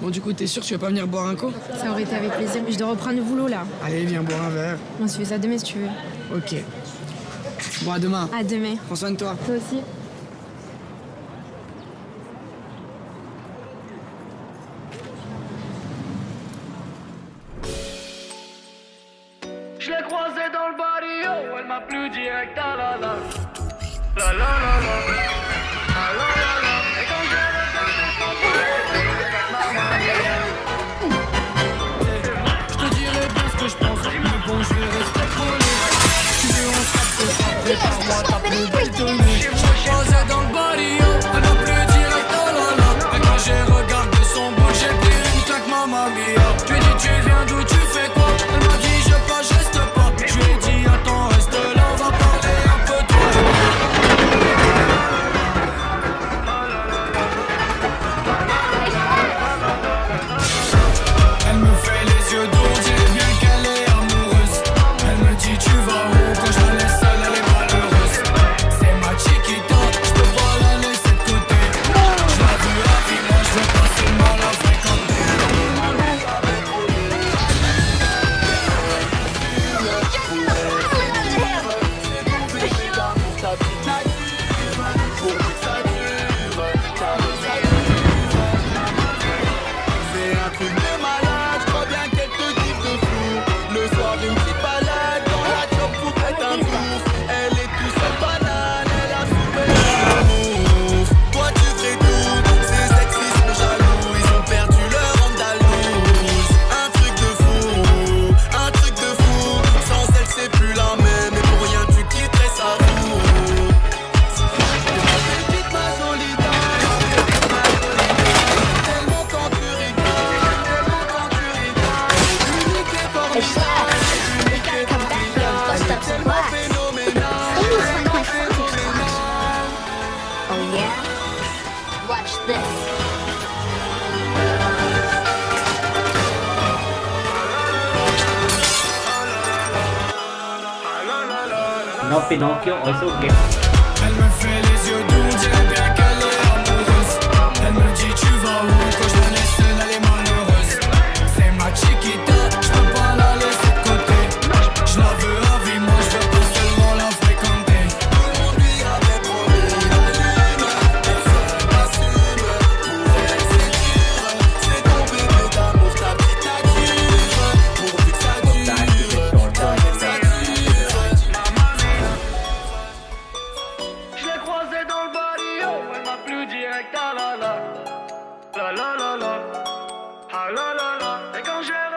Bon, du coup, t'es sûr que tu vas pas venir boire un coup Ça aurait été avec plaisir, mais je dois reprendre le boulot là. Allez, viens boire un verre. On se fait ça demain si tu veux. Ok. Bon, à demain. À demain. Prends soin de toi. Toi aussi. Je l'ai croisée dans le barrio, elle m'a plu direct à la. La la la la. Oh yeah? Watch this. No, Pinocchio also gets. Et quand je